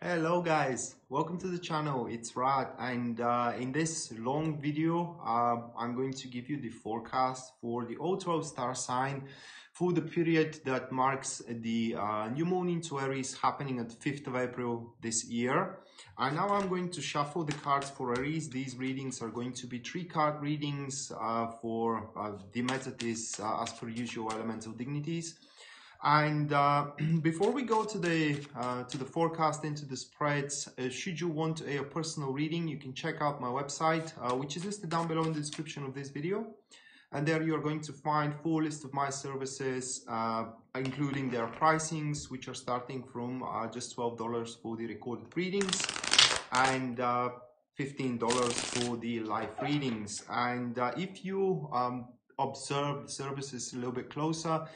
Hello guys, welcome to the channel, it's Rad and uh, in this long video uh, I'm going to give you the forecast for the Auto star sign for the period that marks the uh, new moon into Aries happening at 5th of April this year. And now I'm going to shuffle the cards for Aries. These readings are going to be three card readings uh, for uh, the method is uh, as per usual elemental dignities. And uh, before we go to the uh, to the forecast into the spreads, uh, should you want a, a, personal reading, you can check out my website, uh, which is listed down below in the description of this video. And there you are going to find full list of my services, uh, including their pricings, which are starting from uh, just $12 for the recorded readings and $15 for the live readings. And if you um, observe the services a little bit closer,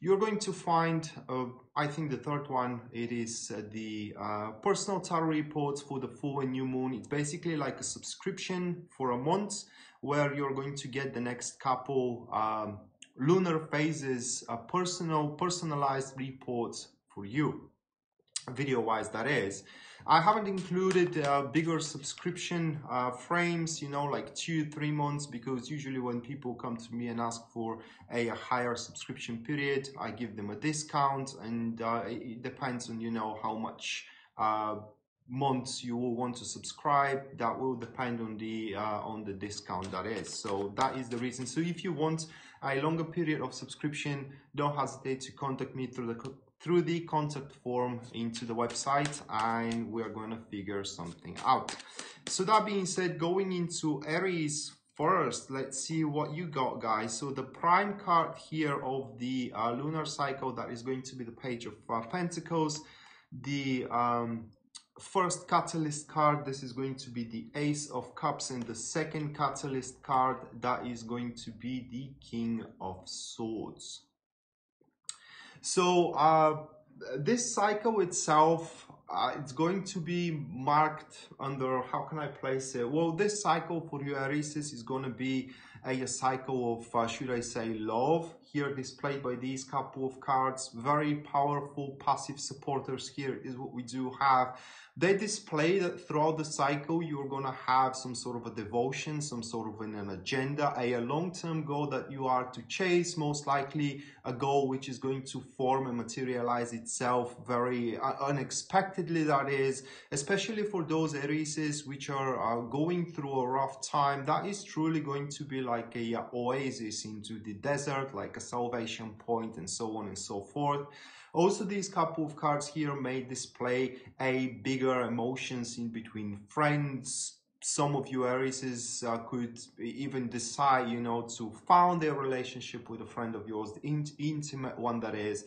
you're going to find, uh, I think the third one, it is uh, the uh, personal tarot reports for the full and new moon. It's basically like a subscription for a month where you're going to get the next couple um, lunar phases, a personal, personalized reports for you, video-wise that is. I haven't included uh, bigger subscription uh, frames, you know, like two, three months, because usually when people come to me and ask for a, higher subscription period, I give them a discount and uh, it depends on, you know, how much uh, months you will want to subscribe. That will depend on the uh, on the discount that is. So that is the reason. So if you want a longer period of subscription don't hesitate to contact me through the through the contact form into the website and we are going to figure something out. So that being said, going into Aries first, let's see what you got guys. So the prime card here of the uh, lunar cycle, that is going to be the page of uh, Pentacles. The um, first catalyst card, this is going to be the Ace of Cups and the second catalyst card, that is going to be the King of Swords. So uh, this cycle itself, uh, it's going to be marked under, how can I place it? Well, this cycle for you Aries is going to be a, a cycle of, uh, should I say, love, here displayed by these couple of cards. Very powerful passive supporters here is what we do have they display that throughout the cycle you're going to have some sort of a devotion some sort of an, agenda a, long-term goal that you are to chase most likely a goal which is going to form and materialize itself very uh, unexpectedly that is especially for those Aries which are uh, going through a rough time that is truly going to be like a oasis into the desert like a salvation point and so on and so forth also, these couple of cards here may display a bigger emotions in between friends. Some of you Aries uh, could even decide, you know, to found a relationship with a friend of yours, the int intimate one that is.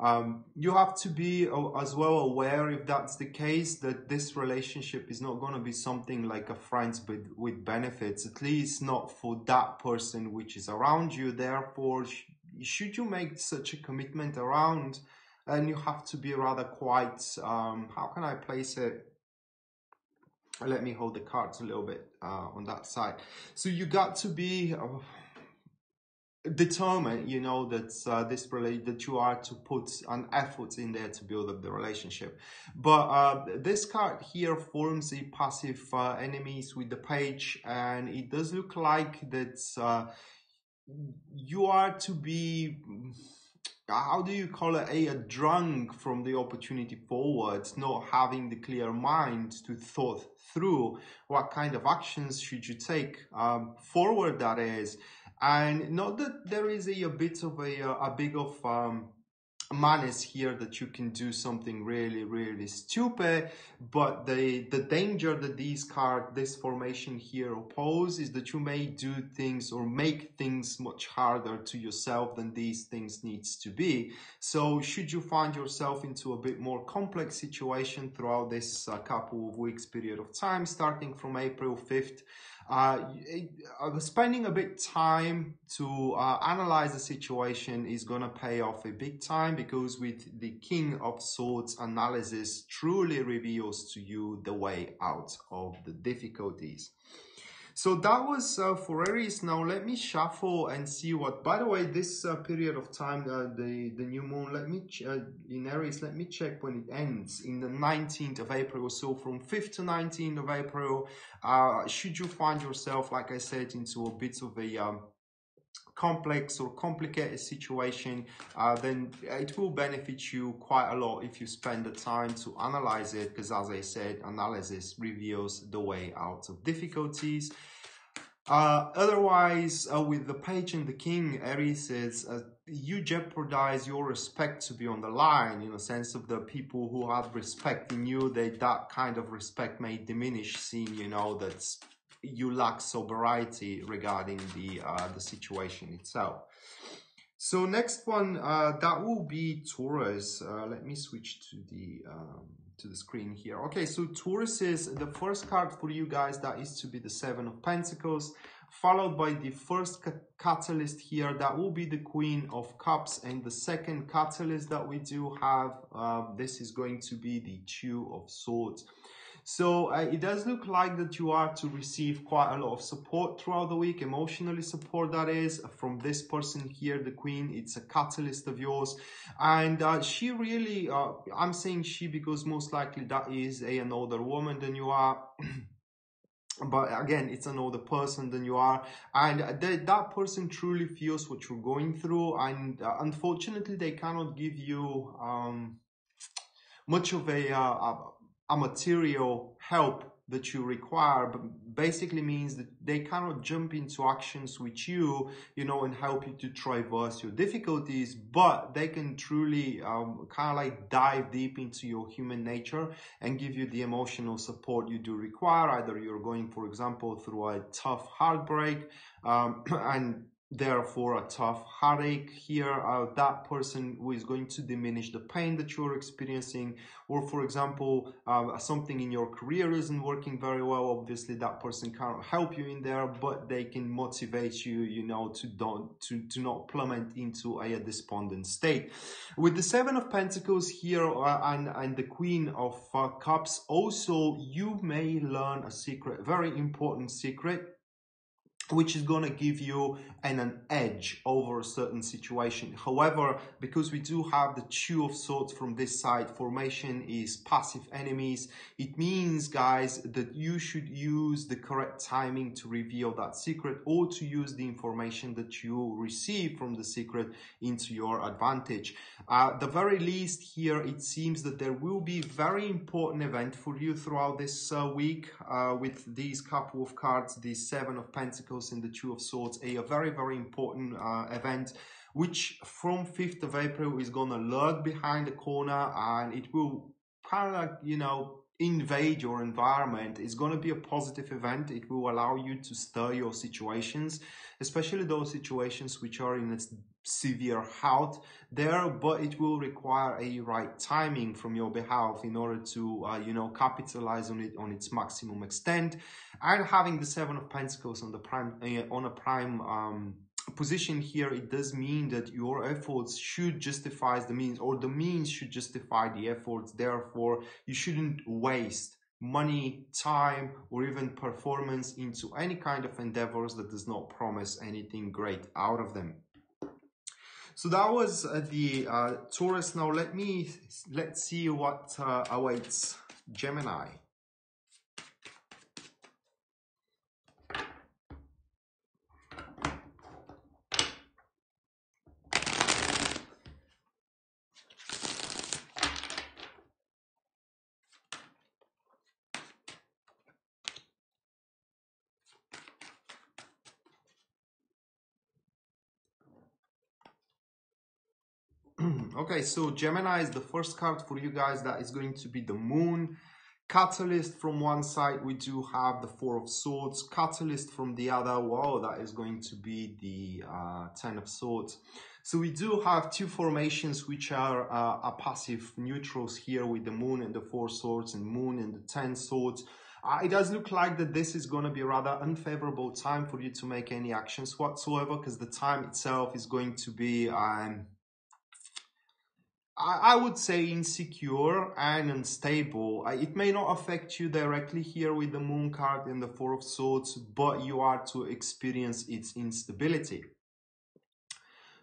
Um, you have to be uh, as well aware if that's the case that this relationship is not going to be something like a friends with, with benefits at least not for that person which is around you therefore should you make such a commitment around and you have to be rather quite um, how can I place it? Let me hold the cards a little bit uh, on that side. So you got to be uh, determined you know that uh, this relate that you are to put an effort in there to build up the relationship. But uh, this card here forms a passive uh, enemies with the page and it does look like that uh, you are to be how do you call it a, a drunk from the opportunity forwards not having the clear mind to thought through what kind of actions should you take um, forward that is. And not that there is a, a bit of a, a big of um, manners here that you can do something really really stupid but the the danger that these card this formation here oppose is that you may do things or make things much harder to yourself than these things needs to be. So should you find yourself into a bit more complex situation throughout this uh, couple of weeks period of time starting from april 5th uh, uh, spending a bit time to uh, analyze the situation is going to pay off a big time because with the King of Swords analysis truly reveals to you the way out of the difficulties. So that was uh, for Aries. Now let me shuffle and see what. By the way, this uh, period of time, uh, the the new moon. Let me uh, in Aries. Let me check when it ends in the 19th of April. So from 5th to 19th of April, uh, should you find yourself, like I said, into a bit of a um, complex or complicated situation, uh, then it will benefit you quite a lot if you spend the time to analyze it. Because as I said, analysis reveals the way out of difficulties. Uh, otherwise, uh, with the page and the king, Aries says, uh, you jeopardize your respect to be on the line in a sense of the people who have respect in you, they, that kind of respect may diminish, seeing, you know, that's you lack sobriety regarding the uh, the situation itself. So next one, uh, that will be Taurus. Uh, let me switch to the um, to the screen here. Okay, so Taurus is the first card for you guys. That is to be the Seven of Pentacles, followed by the first catalyst here. That will be the Queen of Cups, and the second catalyst that we do have. Uh, this is going to be the Two of Swords. So uh, it does look like that you are to receive quite a lot of support throughout the week, emotionally support that is, from this person here, the queen. It's a catalyst of yours. And uh, she really, uh, I'm saying she because most likely that is a, an older woman than you are. but again it's an older person than you are and th that person truly feels what you're going through and uh, unfortunately they cannot give you um, much of a, uh, a material help that you require basically means that they cannot jump into actions with you you know and help you to traverse your difficulties but they can truly um, kind of like dive deep into your human nature and give you the emotional support you do require. Either you're going for example through a tough heartbreak um, and therefore a tough heartache here uh, that person who is going to diminish the pain that you're experiencing. Or for example uh, something in your career isn't working very well. Obviously that person can't help you in there but they can motivate you you know to don't to, to not plummet into a, despondent state. With the seven of pentacles here uh, and and the queen of uh, cups also you may learn a secret very important secret which is going to give you an, an edge over a certain situation. However, because we do have the two of swords from this side, formation is passive enemies. It means, guys, that you should use the correct timing to reveal that secret or to use the information that you receive from the secret into your advantage. Uh, the very least here, it seems that there will be very important event for you throughout this uh, week uh, with these couple of cards, the Seven of Pentacles in the Two of Swords, a, a very, very important uh, event which from 5th of April is gonna lurk behind the corner and it will kind of like, you know, invade your environment. is going to be a positive event. It will allow you to stir your situations, especially those situations which are in a severe health there, but it will require a right timing from your behalf in order to, uh, you know, capitalize on it on its maximum extent. And having the Seven of Pentacles on the prime, uh, on a prime, um, position here, it does mean that your efforts should justify the means or the means should justify the efforts. Therefore, you shouldn't waste money, time, or even performance into any kind of endeavors that does not promise anything great out of them. So that was uh, the uh, Taurus. Now let me, let's see what uh, awaits Gemini. Okay, so Gemini is the first card for you guys. That is going to be the Moon. Catalyst from one side, we do have the Four of Swords. Catalyst from the other, wow, that is going to be the uh, Ten of Swords. So we do have two formations which are uh, passive neutrals here with the Moon and the Four Swords and Moon and the Ten Swords. Uh, it does look like that this is going to be a rather unfavorable time for you to make any actions whatsoever because the time itself is going to be um, I would say insecure and unstable. It may not affect you directly here with the moon card and the four of swords, but you are to experience its instability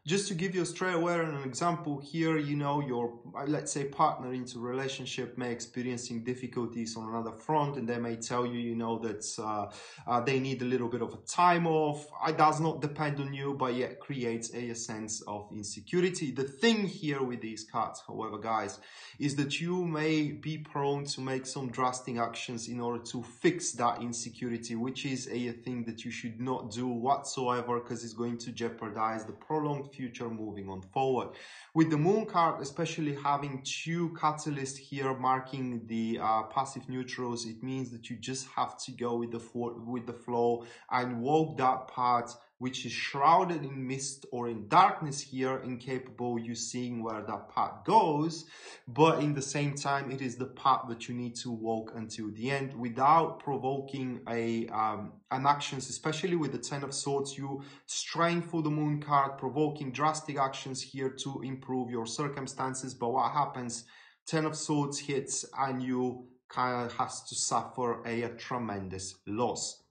just to give you a straight away an example here, you know, your, uh, let's say partner into relationship may experiencing difficulties on another front and they may tell you, you know, that uh, uh, they need a little bit of a time off. It does not depend on you, but yet creates a, a sense of insecurity. The thing here with these cards, however, guys, is that you may be prone to make some drastic actions in order to fix that insecurity, which is a, a thing that you should not do whatsoever because it's going to jeopardize the prolonged future moving on forward. With the moon card, especially having two catalysts here marking the uh, passive neutrals, it means that you just have to go with the, with the flow and walk that path which is shrouded in mist or in darkness here, incapable you seeing where that path goes. But in the same time, it is the path that you need to walk until the end without provoking a um, an actions, especially with the Ten of Swords, you strain for the Moon card, provoking drastic actions here to improve your circumstances. But what happens? Ten of Swords hits and you kind of has to suffer a, a tremendous loss.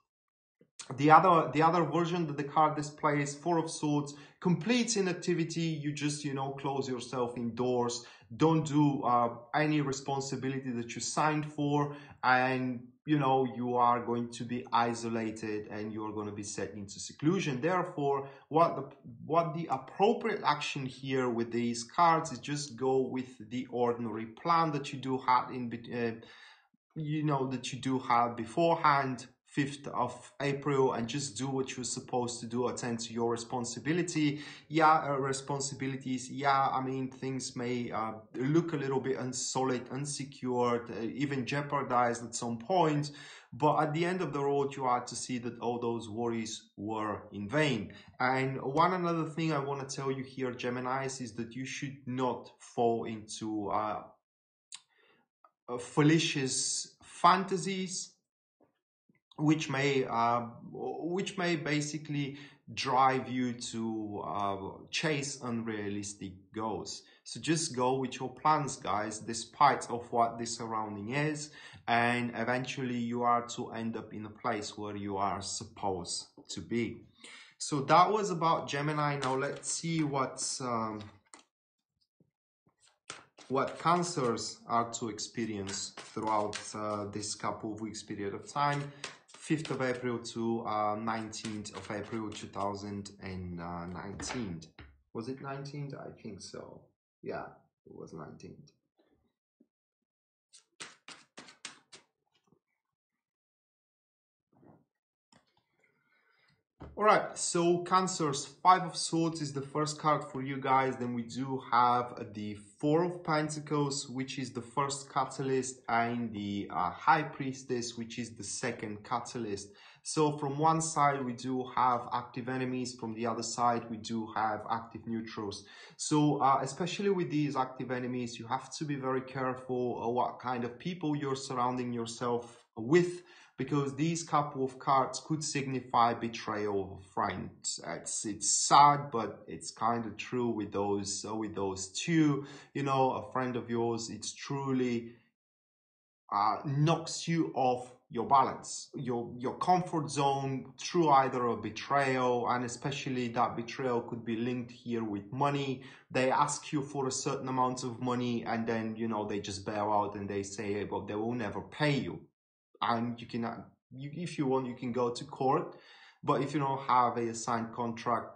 The other, the other version that the card displays, Four of Swords, completes inactivity. You just, you know, close yourself indoors. Don't do uh, any responsibility that you signed for. And, you know, you are going to be isolated and you're going to be set into seclusion. Therefore, what the, what the appropriate action here with these cards is just go with the ordinary plan that you do have in, uh, you know, that you do have beforehand 5th of April and just do what you're supposed to do, attend to your responsibility. Yeah, uh, responsibilities. Yeah, I mean, things may uh, look a little bit unsolid, unsecured, uh, even jeopardized at some point. But at the end of the road, you are to see that all those worries were in vain. And one another thing I want to tell you here, Geminis, is that you should not fall into uh, uh fallacious fantasies which may uh, which may basically drive you to uh, chase unrealistic goals. So just go with your plans, guys, despite of what the surrounding is, and eventually you are to end up in a place where you are supposed to be. So that was about Gemini. Now let's see what's um, what cancers are to experience throughout uh, this couple of weeks period of time 5th of April to uh, 19th of April 2019. Was it 19th? I think so. Yeah, it was 19th. All right, so Cancers, Five of Swords is the first card for you guys. Then we do have the Four of Pentacles, which is the first catalyst, and the uh, High Priestess, which is the second catalyst. So from one side, we do have active enemies. From the other side, we do have active neutrals. So uh, especially with these active enemies, you have to be very careful uh, what kind of people you're surrounding yourself with because these couple of cards could signify betrayal of a friend. It's it's sad, but it's kind of true with those uh, with those two. You know, a friend of yours, it's truly uh, knocks you off your balance, your your comfort zone through either a betrayal, and especially that betrayal could be linked here with money. They ask you for a certain amount of money, and then you know they just bail out and they say, well, they will never pay you and you can, you, if you want, you can go to court. But if you don't have a signed contract,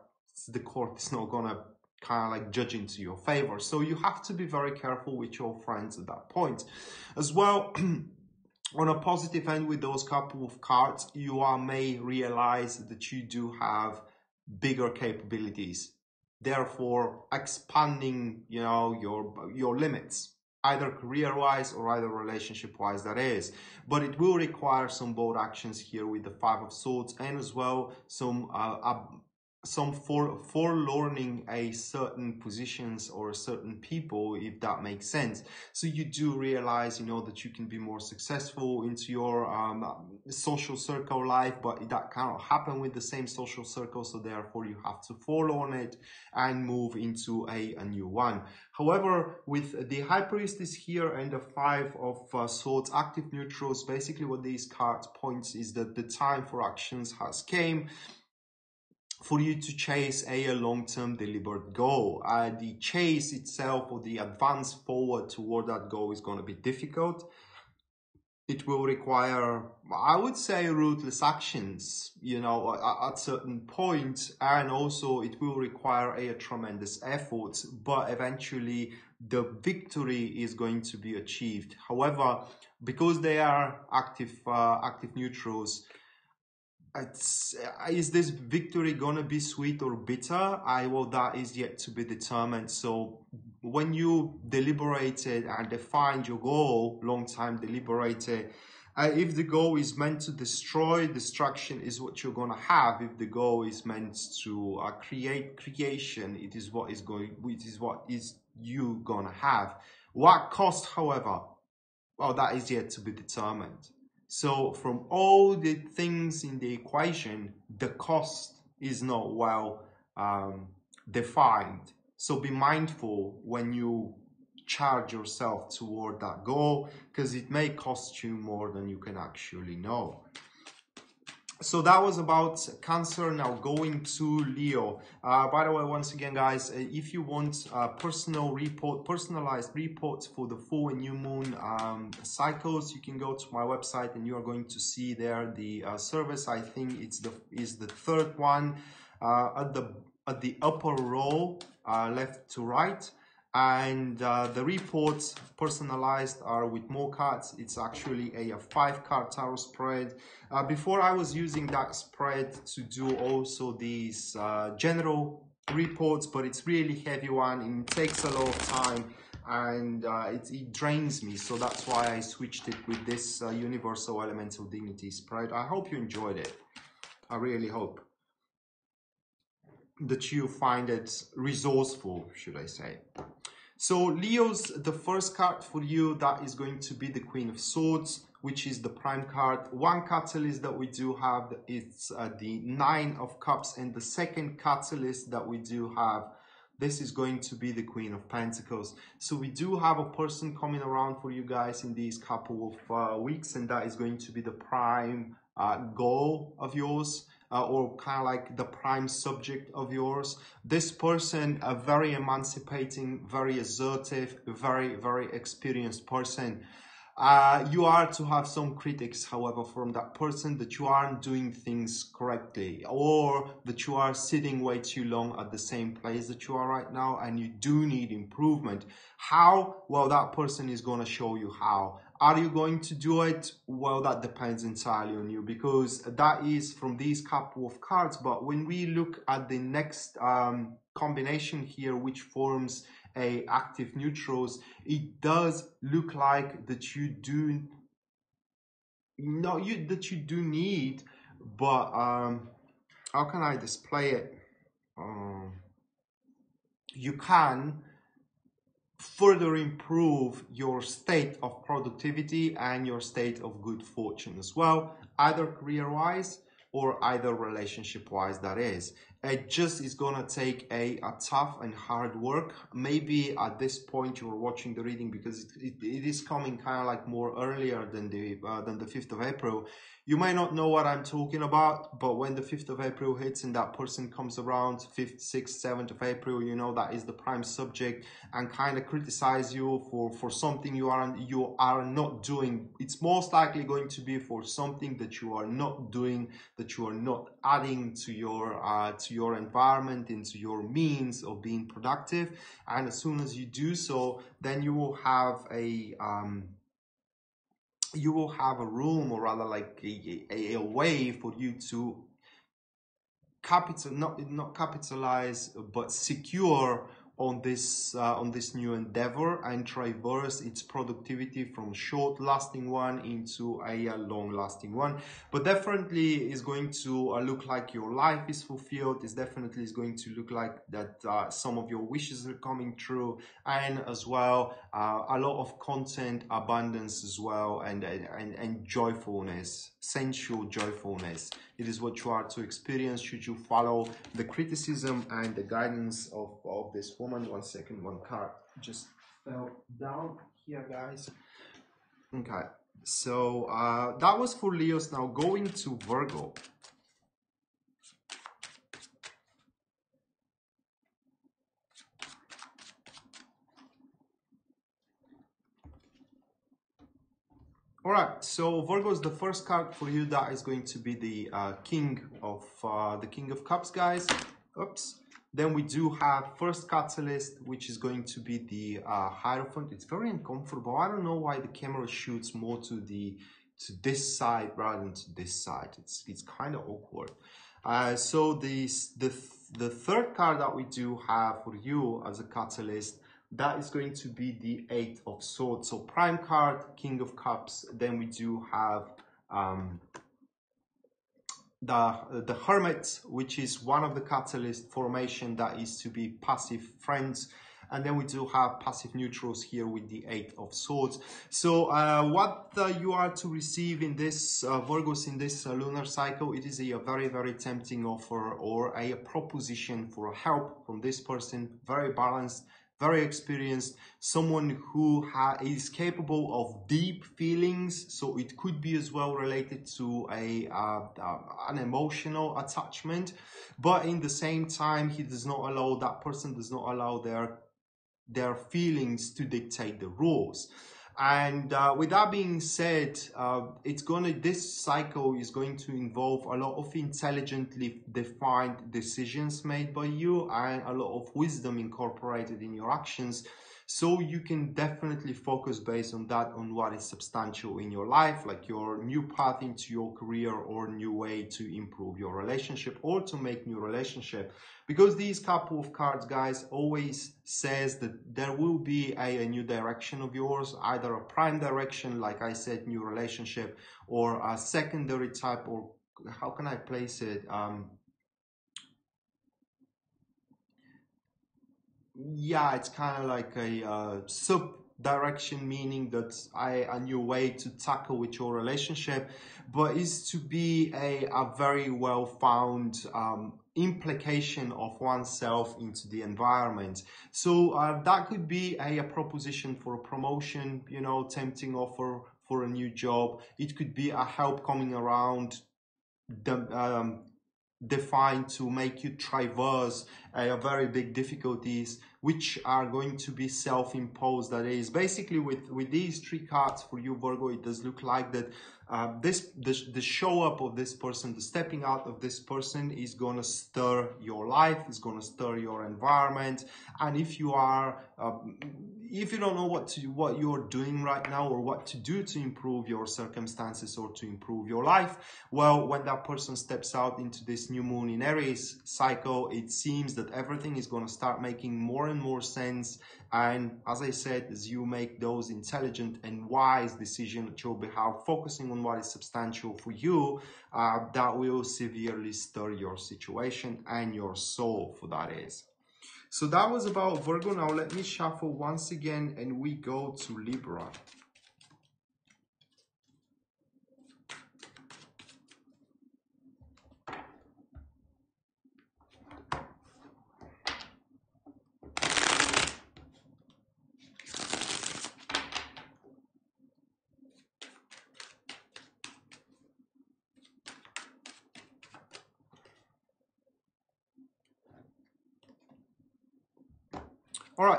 the court is not gonna kind of like judge into your favor. So you have to be very careful with your friends at that point. As well, on a positive end with those couple of cards, you are, may realize that you do have bigger capabilities. Therefore, expanding, you know, your your limits either career-wise or either relationship-wise that is. But it will require some bold actions here with the Five of Swords and as well some uh, some for for learning a certain positions or certain people if that makes sense. So you do realize you know that you can be more successful into your um, social circle life but that cannot happen with the same social circle so therefore you have to fall on it and move into a, a new one. However with the high priestess here and the five of uh, swords active neutrals basically what these cards points is that the time for actions has came for you to chase a long-term deliberate goal. Uh, the chase itself or the advance forward toward that goal is going to be difficult. It will require, I would say, ruthless actions, you know, at, at certain point, and also it will require a, a tremendous effort, but eventually the victory is going to be achieved. However, because they are active, uh, active neutrals, is this victory gonna be sweet or bitter? I well, that is yet to be determined. So when you deliberated and defined your goal, long time deliberated, uh, if the goal is meant to destroy, destruction is what you're gonna have. If the goal is meant to uh, create creation, it is what is going, it is what is you gonna have. What cost, however, well, that is yet to be determined. So from all the things in the equation, the cost is not well um, defined. So be mindful when you charge yourself toward that goal because it may cost you more than you can actually know so that was about cancer. Now going to leo. Uh, by the way once again guys uh, if you want personal report personalized reports for the full and new moon um, cycles you can go to my website and you are going to see there the uh, service. I think it's the is the third one uh, at the at the upper row uh, left to right and uh, the reports personalized are with more cards. It's actually a, a five card tarot spread. Uh, before i was using that spread to do also these uh, general reports but it's really heavy one. And it takes a lot of time and uh, it, it, drains me. So that's why i switched it with this uh, universal elemental dignity spread. I hope you enjoyed it. I really hope that you find it resourceful, should I say. So Leo's, the first card for you, that is going to be the Queen of Swords, which is the prime card. One catalyst that we do have is uh, the Nine of Cups, and the second catalyst that we do have, this is going to be the Queen of Pentacles. So we do have a person coming around for you guys in these couple of uh, weeks, and that is going to be the prime uh, goal of yours uh, or kind of like the prime subject of yours. This person, a very emancipating, very assertive, very, very experienced person. Uh, you are to have some critics, however, from that person that you aren't doing things correctly or that you are sitting way too long at the same place that you are right now and you do need improvement. How? Well, that person is going to show you how. Are you going to do it? Well, that depends entirely on you because that is from these couple of cards. But when we look at the next um, combination here, which forms a active neutrals, it does look like that you do no you that you do need, but um, how can I display it? Um, you can further improve your state of productivity and your state of good fortune as well, either career wise or either relationship wise that is it just is gonna take a, a tough and hard work maybe at this point you're watching the reading because it, it, it is coming kind of like more earlier than the uh, than the 5th of april you may not know what I'm talking about, but when the 5th of April hits and that person comes around 5th, 6th, 7th of April, you know, that is the prime subject and kind of criticize you for, for something you are, you are not doing. It's most likely going to be for something that you are not doing, that you are not adding to your, uh, to your environment, into your means of being productive. And as soon as you do so, then you will have a, um, you will have a room or rather like a, a, a way for you to capital not not capitalize but secure on this uh, on this new endeavor and traverse its productivity from short lasting one into a, long lasting one. But definitely is going to uh, look like your life is fulfilled. It's definitely is going to look like that uh, some of your wishes are coming true. And as well uh, a lot of content abundance as well and and, and joyfulness sensual joyfulness it is what you are to experience should you follow the criticism and the guidance of, of this woman. One second, one card just fell down here, guys. Okay, so uh, that was for Leos. Now going to Virgo. All right, so Virgo is the first card for you that is going to be the uh, King of uh, the King of Cups, guys. Oops. Then we do have first catalyst, which is going to be the uh, Hierophant. It's very uncomfortable. I don't know why the camera shoots more to the to this side rather than to this side. It's it's kind of awkward. Uh, so this the the third card that we do have for you as a catalyst that is going to be the eight of swords. So prime card king of cups then we do have um, the the hermit which is one of the catalyst formation that is to be passive friends. And then we do have passive neutrals here with the eight of swords. So uh, what uh, you are to receive in this uh, virgos in this uh, lunar cycle it is a, a, very very tempting offer or a, a proposition for help from this person. Very balanced very experienced, someone who is capable of deep feelings. So it could be as well related to a uh, uh, an emotional attachment, but in the same time, he does not allow that person does not allow their their feelings to dictate the rules. And uh, with that being said, uh, it's gonna this cycle is going to involve a lot of intelligently defined decisions made by you and a lot of wisdom incorporated in your actions so you can definitely focus based on that on what is substantial in your life like your new path into your career or new way to improve your relationship or to make new relationship. Because these couple of cards guys always says that there will be a, a new direction of yours either a prime direction like i said new relationship or a secondary type or how can i place it? Um yeah, it's kind of like a uh, sub direction, meaning that I a new way to tackle with your relationship, but is to be a, a very well found um, implication of oneself into the environment. So uh, that could be a, a proposition for a promotion, you know, tempting offer for a new job. It could be a help coming around the um, defined to make you traverse uh, very big difficulties which are going to be self-imposed. That is basically with with these three cards for you virgo it does look like that uh, this the, the show up of this person the stepping out of this person is going to stir your life is going to stir your environment. And if you are uh, if you don't know what to what you're doing right now or what to do to improve your circumstances or to improve your life well when that person steps out into this new moon in aries cycle it seems that everything is going to start making more and more sense and as i said as you make those intelligent and wise decisions at your behalf focusing on what is substantial for you uh, that will severely stir your situation and your soul for that is so that was about Virgo. Now let me shuffle once again and we go to Libra.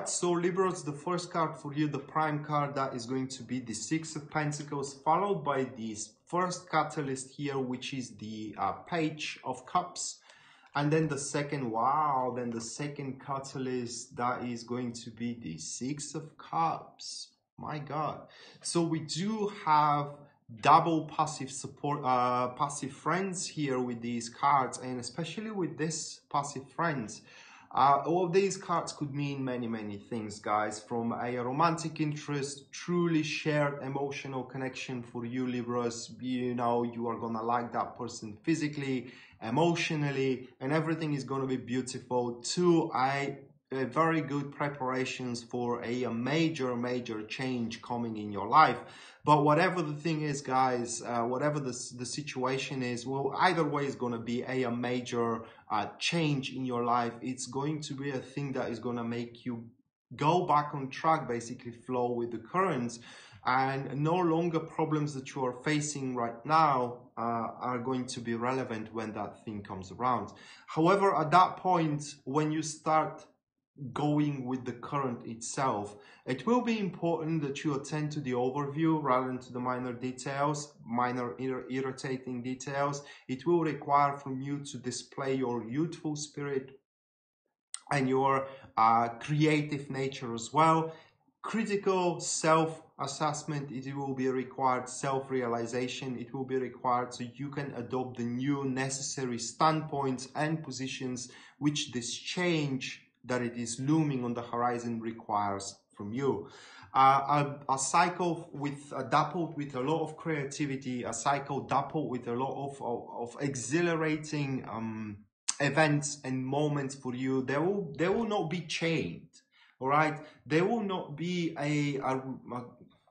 So Libras, the first card for you, the prime card, that is going to be the Six of Pentacles, followed by this first catalyst here, which is the uh, Page of Cups. And then the second, wow, then the second catalyst, that is going to be the Six of Cups. My God. So we do have double passive support, uh, passive friends here with these cards, and especially with this passive friends Uh, all these cards could mean many, many things, guys, from a romantic interest, truly shared emotional connection for you, Libras. You know, you are gonna like that person physically, emotionally, and everything is gonna be beautiful. To a uh, very good preparations for a, a, major, major change coming in your life. But whatever the thing is, guys, uh, whatever the, the situation is, well, either way is going to be a, a major uh, change in your life. It's going to be a thing that is going to make you go back on track, basically flow with the currents and no longer problems that you are facing right now uh, are going to be relevant when that thing comes around. However, at that point, when you start going with the current itself. It will be important that you attend to the overview rather than to the minor details, minor ir irritating details. It will require from you to display your youthful spirit and your uh, creative nature as well. Critical self-assessment, it will be required self-realization, it will be required so you can adopt the new necessary standpoints and positions which this change that it is looming on the horizon requires from you. Uh, a, a, cycle with uh, dappled with a lot of creativity, a cycle dappled with a lot of, of, of exhilarating um, events and moments for you. They will, they will not be chained. All right. There will not be a, a, a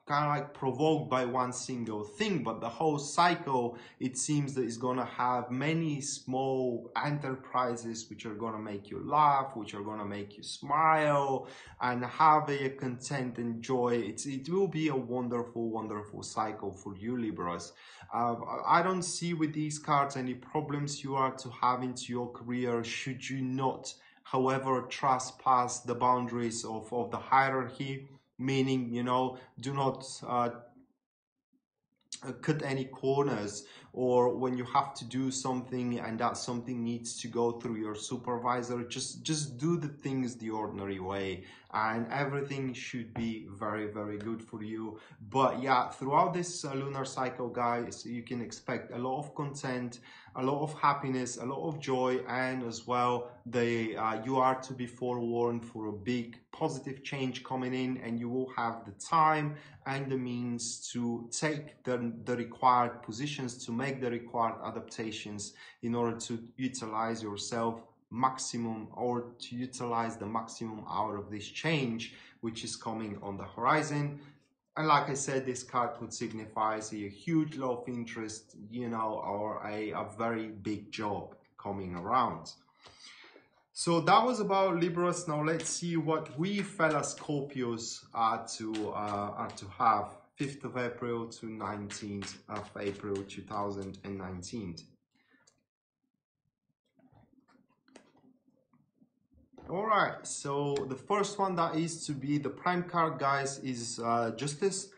kind of like provoked by one single thing, but the whole cycle, it seems that is going to have many small enterprises which are going to make you laugh, which are going to make you smile and have a content and joy. It's, it will be a wonderful, wonderful cycle for you, Libras. Uh, I don't see with these cards any problems you are to have into your career should you not, however, trespass the boundaries of, of the hierarchy meaning you know do not uh, cut any corners or when you have to do something and that something needs to go through your supervisor just just do the things the ordinary way and everything should be very very good for you. But yeah throughout this uh, lunar cycle guys you can expect a lot of content a lot of happiness a lot of joy and as well the uh, you are to be forewarned for a big positive change coming in and you will have the time and the means to take the, the required positions to make the required adaptations in order to utilize yourself maximum or to utilize the maximum out of this change which is coming on the horizon and like I said, this card would signify a huge love interest, you know, or a, a very big job coming around. So that was about Libras. Now let's see what we fellow Scorpios are to uh, are to have 5th of April to 19th of April 2019. All right, so the first one that is to be the prime card, guys, is uh, Justice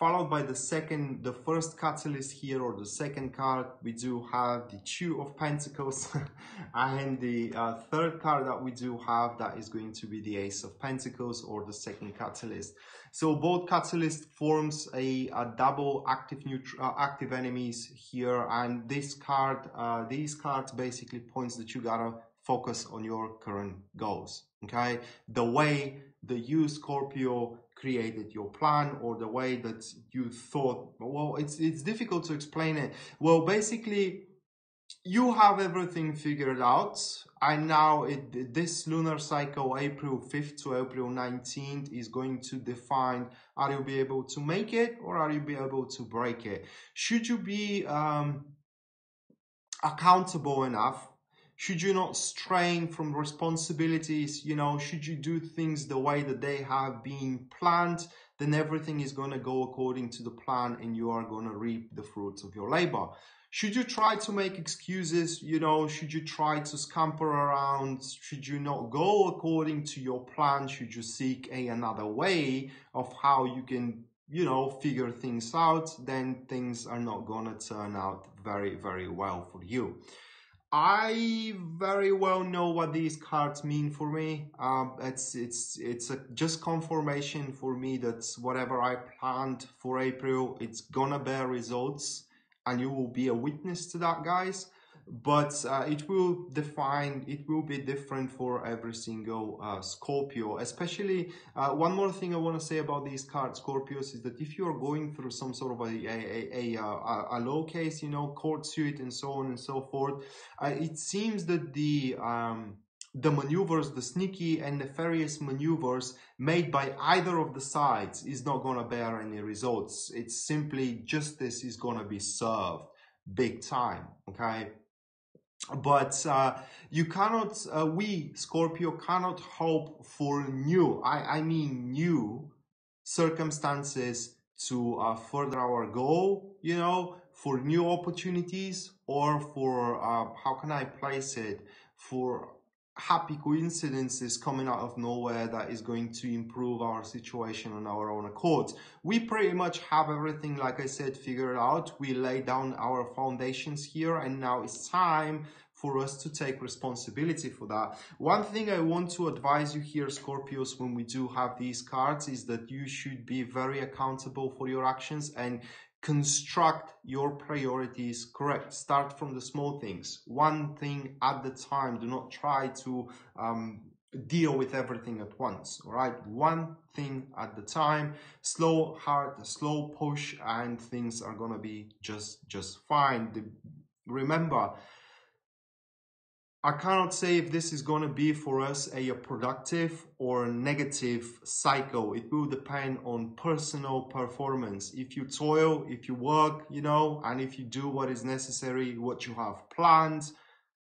followed by the second, the first catalyst here, or the second card, we do have the Two of Pentacles, and the uh, third card that we do have, that is going to be the Ace of Pentacles, or the second catalyst. So both catalyst forms a, a double active neutral, uh, active enemies here, and this card, uh, these cards basically points that you gotta focus on your current goals, okay? The way the you, Scorpio, created your plan or the way that you thought. Well it's it's difficult to explain it. Well basically you have everything figured out and now it, this lunar cycle april 5th to april 19th is going to define are you be able to make it or are you be able to break it? Should you be um, accountable enough should you not strain from responsibilities you know should you do things the way that they have been planned then everything is going to go according to the plan and you are going to reap the fruits of your labor. Should you try to make excuses you know should you try to scamper around should you not go according to your plan should you seek a another way of how you can you know figure things out then things are not going to turn out very very well for you I very well know what these cards mean for me. Um, it's it's it's a just confirmation for me that whatever I planned for April, it's gonna bear results, and you will be a witness to that, guys. But uh, it will define, it will be different for every single uh, Scorpio. Especially, uh, one more thing I want to say about these cards, Scorpios, is that if you are going through some sort of a, a, a, a, a low case, you know, court suit and so on and so forth, uh, it seems that the, um, the maneuvers, the sneaky and nefarious maneuvers made by either of the sides is not going to bear any results. It's simply justice is going to be served big time. Okay. But uh, you cannot, uh, we Scorpio cannot hope for new, I, I mean new circumstances to uh, further our goal, you know, for new opportunities or for, uh, how can I place it, for happy coincidences coming out of nowhere that is going to improve our situation on our own accord. We pretty much have everything, like I said, figured out. We lay down our foundations here and now it's time for us to take responsibility for that. One thing I want to advise you here, Scorpios, when we do have these cards is that you should be very accountable for your actions and construct your priorities correct. Start from the small things, one thing at the time. Do not try to um, deal with everything at once. All right, one thing at the time. Slow hard slow push, and things are gonna be just just fine. The, remember I cannot say if this is going to be for us a, a, productive or a negative cycle. It will depend on personal performance. If you toil, if you work, you know, and if you do what is necessary, what you have planned,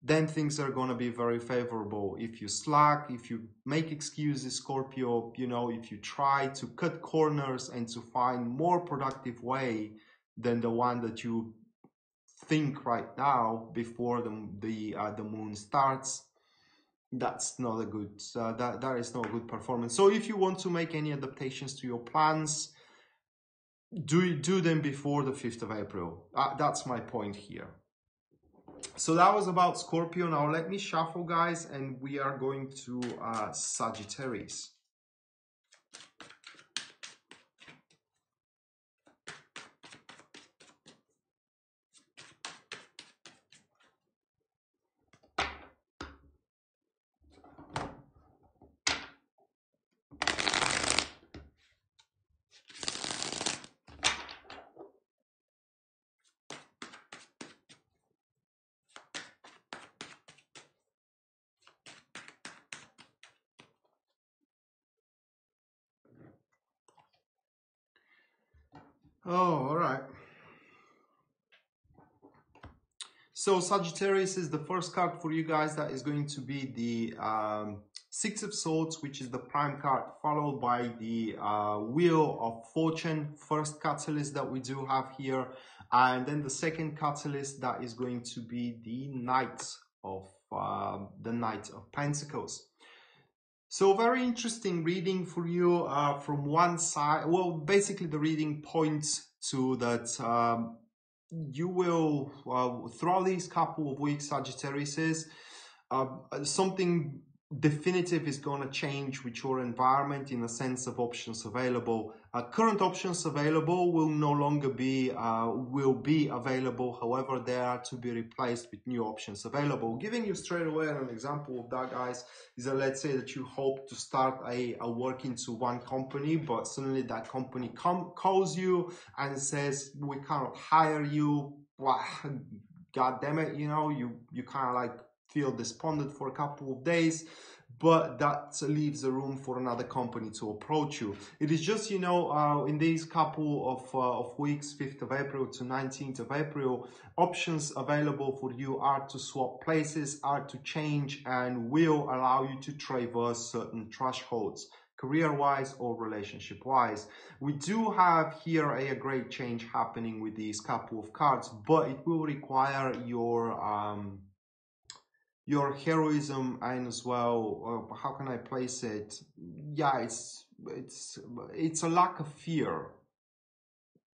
then things are going to be very favorable. If you slack, if you make excuses, Scorpio, you know, if you try to cut corners and to find more productive way than the one that you think right now before the the uh, the moon starts that's not a good uh, that that is not good performance. So if you want to make any adaptations to your plans do do them before the 5th of april. Uh, that's my point here. So that was about scorpio now let me shuffle guys and we are going to uh sagittarius Oh, all right. So Sagittarius is the first card for you guys that is going to be the um, Six of Swords, which is the prime card, followed by the uh, Wheel of Fortune, first catalyst that we do have here. And then the second catalyst that is going to be the Knight of uh, the Knight of Pentacles. So very interesting reading for you uh, from one side. Well, basically the reading points to that um, you will, uh, throughout these couple of weeks, Sagittarius, uh, something definitive is going to change with your environment in the sense of options available. Uh, current options available will no longer be uh, will be available. However, they are to be replaced with new options available. Giving you straight away an example of that, guys, is that let's say that you hope to start a, a work into one company, but suddenly that company com- calls you and says we cannot hire you. Well, God damn it, you know, you you kind of like feel despondent for a couple of days but that leaves a room for another company to approach you. It is just, you know, uh, in these couple of, uh, of weeks, 5th of April to 19th of April, options available for you are to swap places, are to change and will allow you to traverse certain thresholds career-wise or relationship-wise. We do have here a, a, great change happening with these couple of cards, but it will require your um, your heroism and as well uh, how can i place it? Yeah it's it's it's a lack of fear.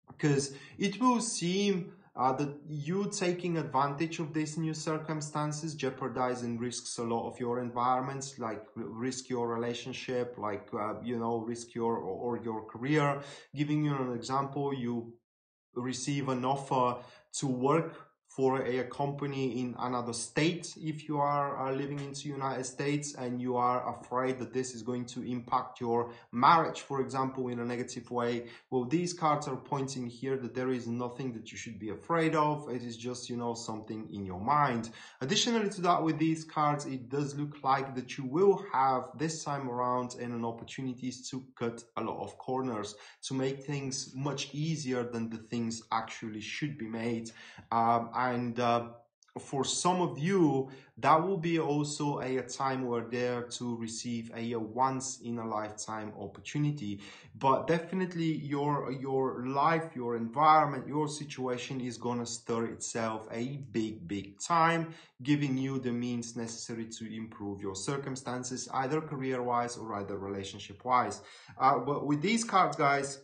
Because it will seem uh, that you taking advantage of these new circumstances jeopardizing risks a lot of your environments like risk your relationship like uh, you know risk your or your career. Giving you an example you receive an offer to work for a, company in another state if you are, are living the United States and you are afraid that this is going to impact your marriage, for example, in a negative way. Well, these cards are pointing here that there is nothing that you should be afraid of. It is just, you know, something in your mind. Additionally to that, with these cards, it does look like that you will have this time around and an opportunities to cut a lot of corners to make things much easier than the things actually should be made. Um, and uh, for some of you that will be also a, a, time where they're to receive a, a, once in a lifetime opportunity. But definitely your your life your environment your situation is gonna stir itself a big big time giving you the means necessary to improve your circumstances either career wise or either relationship wise uh, but with these cards guys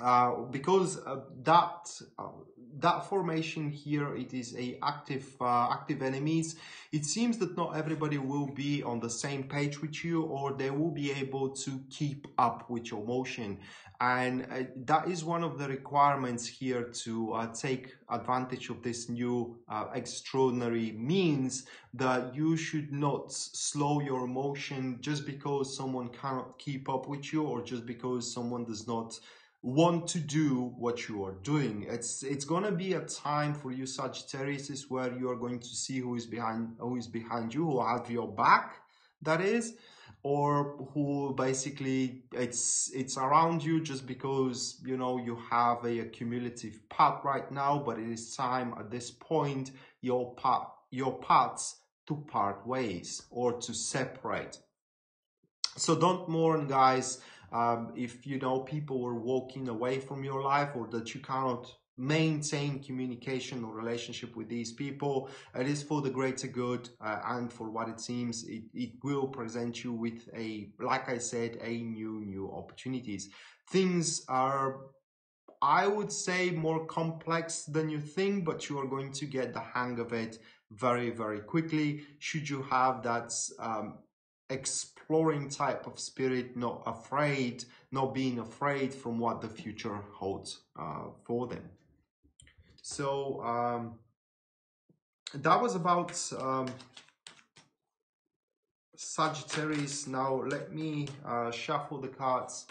uh, because uh, that that formation here it is a active uh, active enemies. It seems that not everybody will be on the same page with you or they will be able to keep up with your motion. And uh, that is one of the requirements here to uh, take advantage of this new extraordinary means that you should not slow your motion just because someone cannot keep up with you or just because someone does not want to do what you are doing. It's it's gonna be a time for you Sagittarius where you are going to see who is behind who is behind you, who have your back, that is, or who basically it's it's around you just because you know you have a, a cumulative path right now, but it is time at this point your path your paths to part ways or to separate. So don't mourn guys um, if you know people were walking away from your life or that you cannot maintain communication or relationship with these people it is for the greater good uh, and for what it seems it, it will present you with a like i said a new new opportunities. Things are i would say more complex than you think but you are going to get the hang of it very very quickly. Should you have that um, exploring type of spirit, not afraid, not being afraid from what the future holds uh, for them. So um, that was about um, Sagittarius. Now let me uh, shuffle the cards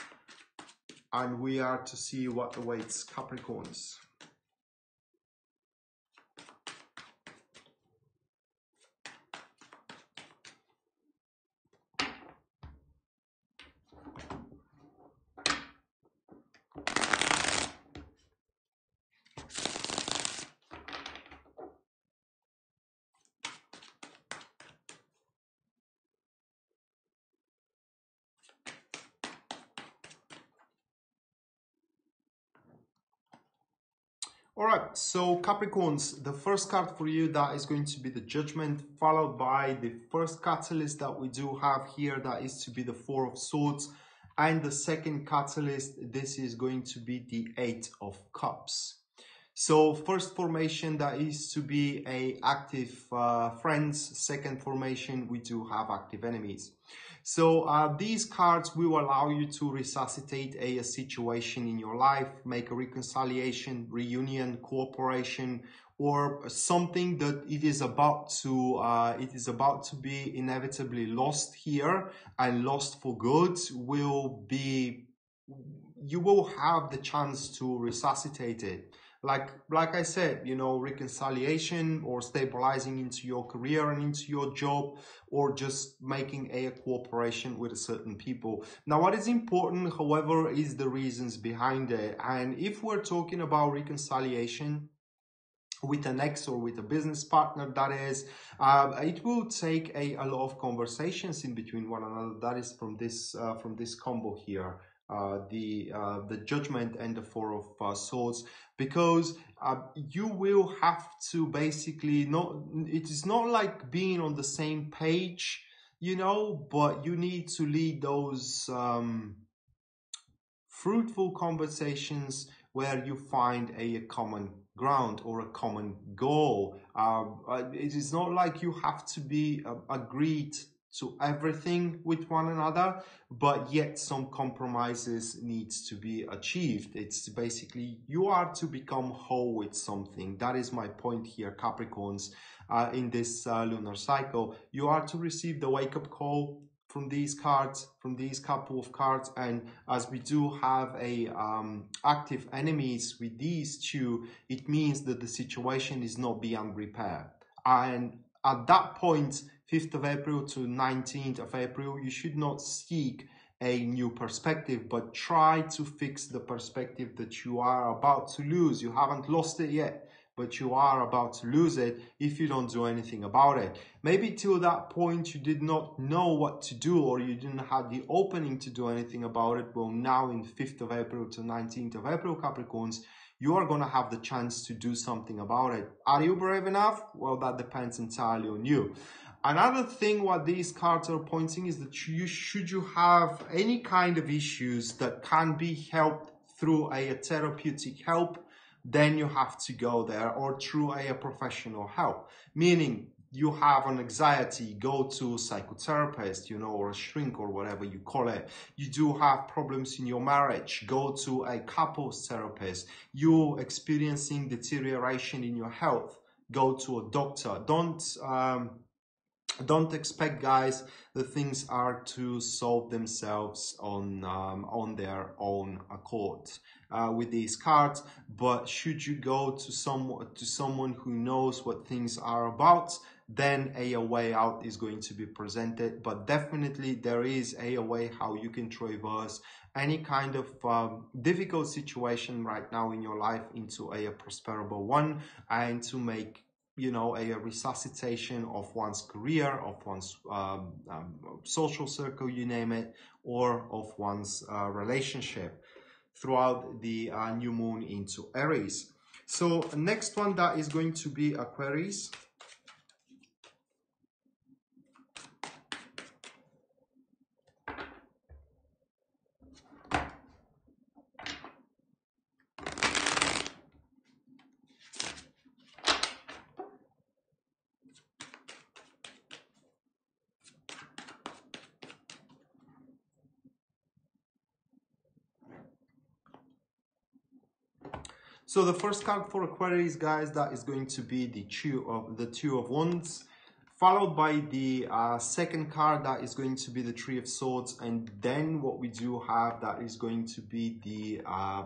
and we are to see what awaits Capricorns. All right, so Capricorns, the first card for you that is going to be the Judgment, followed by the first catalyst that we do have here, that is to be the Four of Swords, and the second catalyst, this is going to be the Eight of Cups. So first formation that is to be a active uh, friends, second formation we do have active enemies. So uh, these cards will allow you to resuscitate a, a, situation in your life, make a reconciliation, reunion, cooperation, or something that it is about to uh, it is about to be inevitably lost here and lost for good will be you will have the chance to resuscitate it like like i said you know reconciliation or stabilizing into your career and into your job or just making a cooperation with certain people. Now what is important however is the reasons behind it. And if we're talking about reconciliation with an ex or with a business partner that is uh, it will take a, a lot of conversations in between one another. That is from this uh, from this combo here the uh, the judgment and the four of uh, swords because uh, you will have to basically not it is not like being on the same page you know but you need to lead those um, fruitful conversations where you find a, a, common ground or a common goal. Uh, it is not like you have to be agreed to everything with one another, but yet some compromises needs to be achieved. It's basically you are to become whole with something. That is my point here, Capricorns, uh, in this uh, lunar cycle. You are to receive the wake up call from these cards, from these couple of cards. And as we do have a um, active enemies with these two, it means that the situation is not beyond repair. And at that point, 5th of April to 19th of April, you should not seek a new perspective, but try to fix the perspective that you are about to lose. You haven't lost it yet, but you are about to lose it if you don't do anything about it. Maybe till that point you did not know what to do or you didn't have the opening to do anything about it. Well, now in 5th of April to 19th of April, Capricorns, you are going to have the chance to do something about it. Are you brave enough? Well, that depends entirely on you. Another thing what these cards are pointing is that you should you have any kind of issues that can be helped through a therapeutic help, then you have to go there or through a professional help. Meaning you have an anxiety, go to psychotherapist, you know, or a shrink or whatever you call it. You do have problems in your marriage, go to a couples therapist. You experiencing deterioration in your health, go to a doctor. Don't um, don't expect guys the things are to solve themselves on um, on their own accord uh, with these cards. But should you go to someone to someone who knows what things are about then a, way out is going to be presented. But definitely there is a, way how you can traverse any kind of um, difficult situation right now in your life into a, a prosperable one and to make you know, a, resuscitation of one's career, of one's um, um, social circle, you name it, or of one's uh, relationship throughout the uh, new moon into Aries. So next one that is going to be Aquarius. So the first card for Aquarius, guys, that is going to be the two of the two of wands, followed by the uh, second card that is going to be the three of swords, and then what we do have that is going to be the uh,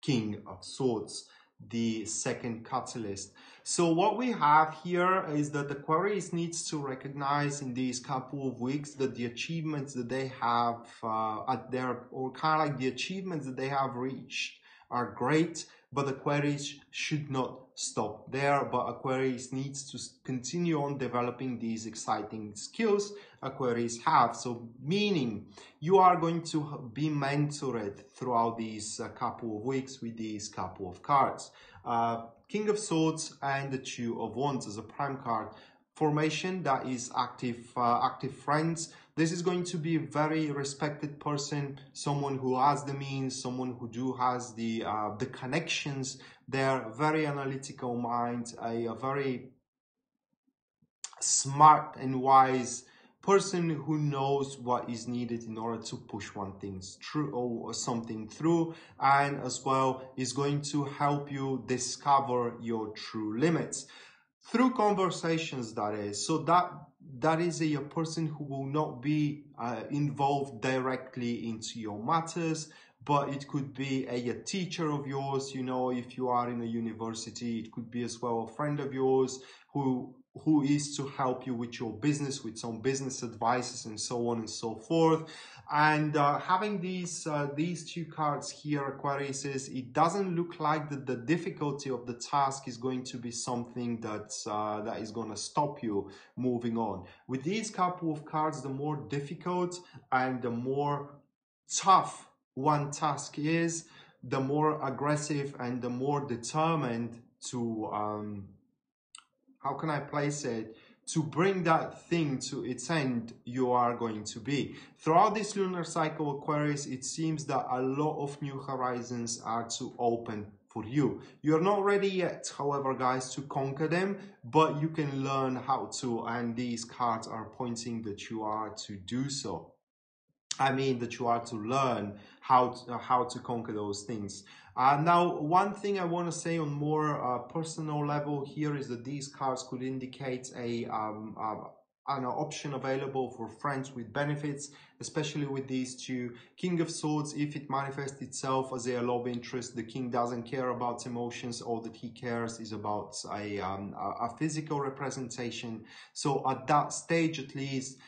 king of swords, the second catalyst. So what we have here is that the Aquarius needs to recognize in these couple of weeks that the achievements that they have uh, at their, or kind of like the achievements that they have reached are great, but Aquarius should not stop there, but Aquarius needs to continue on developing these exciting skills Aquarius have. So meaning you are going to be mentored throughout these uh, couple of weeks with these couple of cards. Uh, King of Swords and the Two of Wands as a prime card formation that is active uh, active friends this is going to be a very respected person someone who has the means someone who do has the uh, the connections. They're very analytical mind a, a very smart and wise person who knows what is needed in order to push one thing through or something through and as well is going to help you discover your true limits. Through conversations that is. So that that is a, a person who will not be uh, involved directly into your matters but it could be a, a, teacher of yours you know if you are in a university it could be as well a friend of yours who who is to help you with your business with some business advices and so on and so forth and uh, having these uh, these two cards here aquarius is it doesn't look like that the difficulty of the task is going to be something that uh, that is going to stop you moving on with these couple of cards the more difficult and the more tough one task is the more aggressive and the more determined to um, how can I place it? To bring that thing to its end, you are going to be. Throughout this lunar cycle Aquarius, it seems that a lot of new horizons are to open for you. You're not ready yet, however, guys, to conquer them, but you can learn how to, and these cards are pointing that you are to do so. I mean that you are to learn how to, how to conquer those things. Uh, now, one thing I want to say on more uh, personal level here is that these cards could indicate a um, uh, an option available for friends with benefits, especially with these two. King of Swords, if it manifests itself as a love interest, the king doesn't care about emotions. All that he cares is about a, um, a physical representation. So at that stage, at least, uh,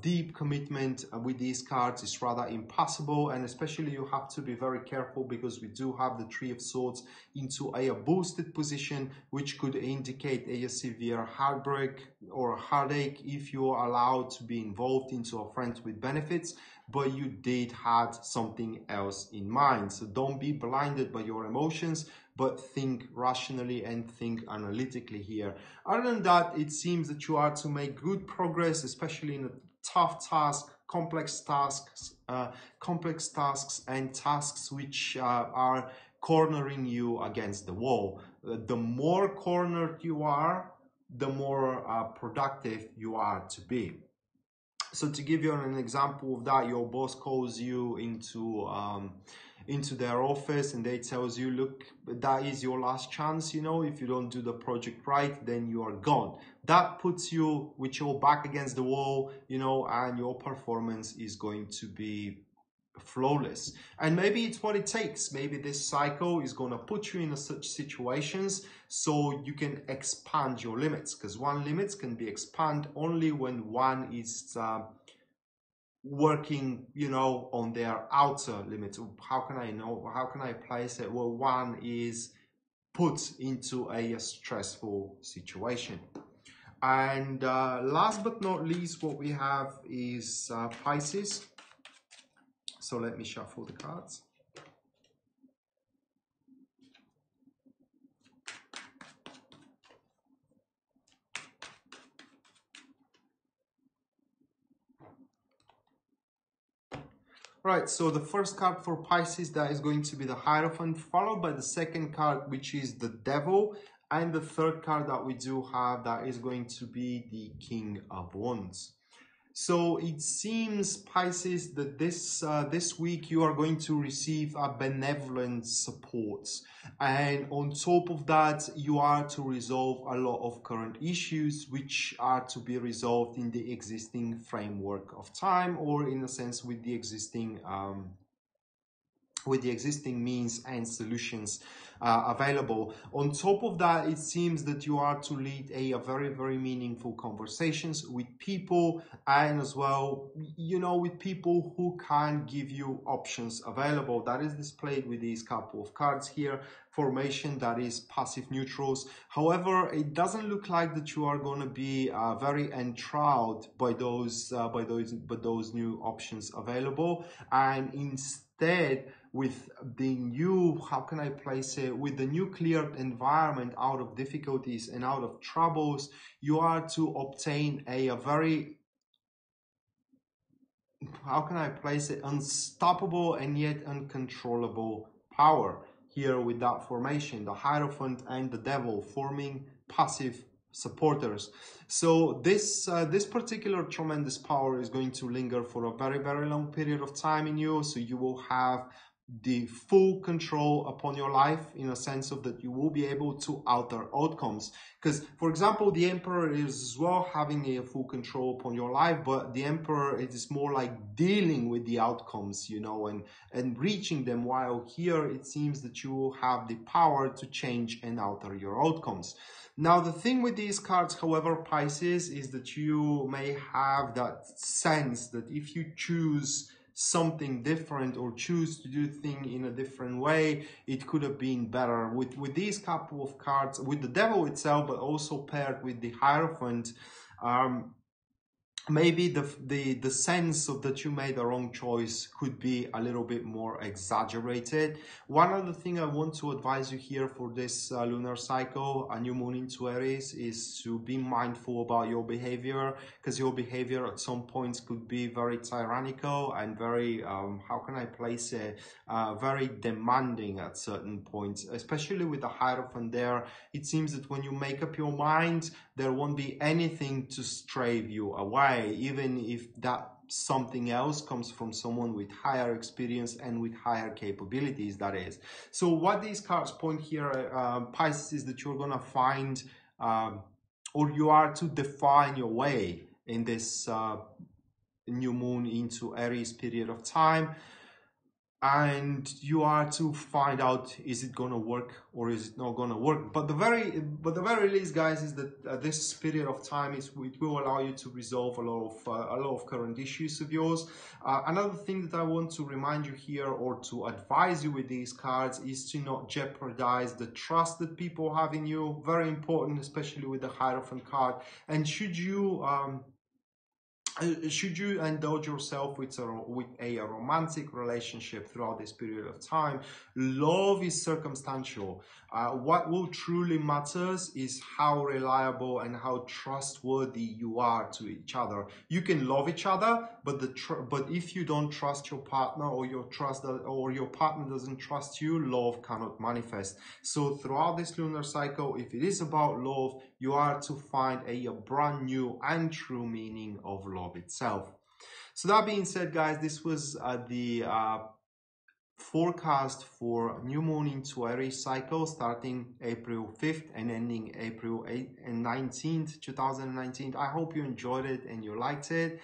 deep commitment uh, with these cards is rather impossible and especially you have to be very careful because we do have the three of swords into a boosted position which could indicate a severe heartbreak or heartache if you are allowed to be involved into a friend with benefits but you did had something else in mind. So don't be blinded by your emotions but think rationally and think analytically here. Other than that, it seems that you are to make good progress, especially in a tough task, complex tasks, uh, complex tasks and tasks which uh, are cornering you against the wall. Uh, the more cornered you are, the more uh, productive you are to be. So to give you an example of that, your boss calls you into um, into their office and they tells you, look, that is your last chance, you know, if you don't do the project right, then you are gone. That puts you with your back against the wall, you know, and your performance is going to be flawless. And maybe it's what it takes. Maybe this cycle is going to put you in such situations so you can expand your limits because one limits can be expanded only when one is uh, working, you know, on their outer limits. How can I know? How can I place it? Well, one is put into a stressful situation. And uh, last but not least, what we have is uh, Pisces. So let me shuffle the cards. Right, so the first card for Pisces, that is going to be the Hierophant, followed by the second card, which is the Devil, and the third card that we do have, that is going to be the King of Wands. So it seems, Pisces, that this uh, this week you are going to receive a benevolent support. And on top of that, you are to resolve a lot of current issues which are to be resolved in the existing framework of time or in a sense with the existing um, with the existing means and solutions uh, available. On top of that, it seems that you are to lead a, a, very, very meaningful conversations with people and as well, you know, with people who can give you options available. That is displayed with these couple of cards here. Formation that is passive neutrals. However, it doesn't look like that you are going to be uh, very enthralled by those uh, by those by those new options available, and instead with the new, how can I place it, with the new nuclear environment out of difficulties and out of troubles, you are to obtain a, a very, how can I place it, unstoppable and yet uncontrollable power here with that formation, the Hierophant and the Devil forming passive supporters. So this uh, this particular tremendous power is going to linger for a very very long period of time in you. So you will have the full control upon your life in a sense of that you will be able to alter outcomes. Because for example the emperor is as well having a full control upon your life but the emperor it is more like dealing with the outcomes you know and and reaching them while here it seems that you have the power to change and alter your outcomes. Now the thing with these cards however pisces is that you may have that sense that if you choose something different or choose to do thing in a different way it could have been better. With with these couple of cards with the devil itself but also paired with the hierophant um, maybe the, the the sense of that you made the wrong choice could be a little bit more exaggerated. One other thing i want to advise you here for this uh, lunar cycle a new moon into aries is to be mindful about your behavior because your behavior at some points could be very tyrannical and very um, how can i place it uh, very demanding at certain points especially with the hierophant there it seems that when you make up your mind there won't be anything to stray you away, even if that something else comes from someone with higher experience and with higher capabilities, that is. So what these cards point here, uh, Pisces, is that you're going to find um, or you are to define your way in this uh, new moon into Aries period of time and you are to find out is it gonna work or is it not gonna work? But the very but the very least guys is that uh, this period of time is it will allow you to resolve a lot of uh, a lot of current issues of yours. Uh, another thing that i want to remind you here or to advise you with these cards is to not jeopardize the trust that people have in you. Very important especially with the hierophant card. And should you um, should you indulge yourself with a, with a romantic relationship throughout this period of time, love is circumstantial. Uh, what will truly matters is how reliable and how trustworthy you are to each other. You can love each other, but the but if you don't trust your partner or your trust or your partner doesn't trust you, love cannot manifest. So throughout this lunar cycle, if it is about love, you are to find a, a brand new and true meaning of love itself. So that being said, guys, this was uh, the uh, forecast for new moon into Aries cycle starting April 5th and ending April 8th and 19th, 2019. I hope you enjoyed it and you liked it.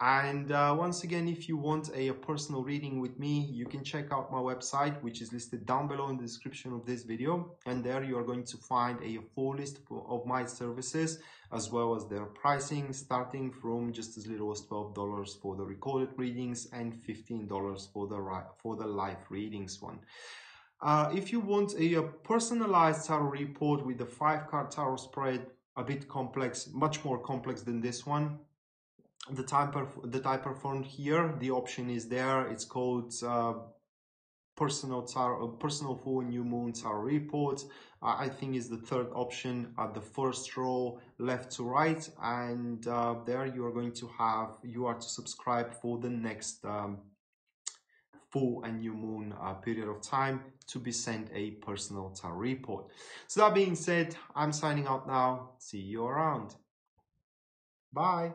And uh, once again, if you want a, a, personal reading with me, you can check out my website, which is listed down below in the description of this video. And there you are going to find a full list of my services, as well as their pricing, starting from just as little as $12 for the recorded readings and $15 for the, for the live readings one. Uh, if you want a, a personalized tarot report with the five card tarot spread, a bit complex, much more complex than this one, the type that I performed here, the option is there. It's called uh, personal tar, uh, personal full new moon tarot report. I think is the third option at the first row, left to right, and uh, there you are going to have you are to subscribe for the next um, full and new moon uh, period of time to be sent a personal tarot report. So that being said, I'm signing out now. See you around. Bye.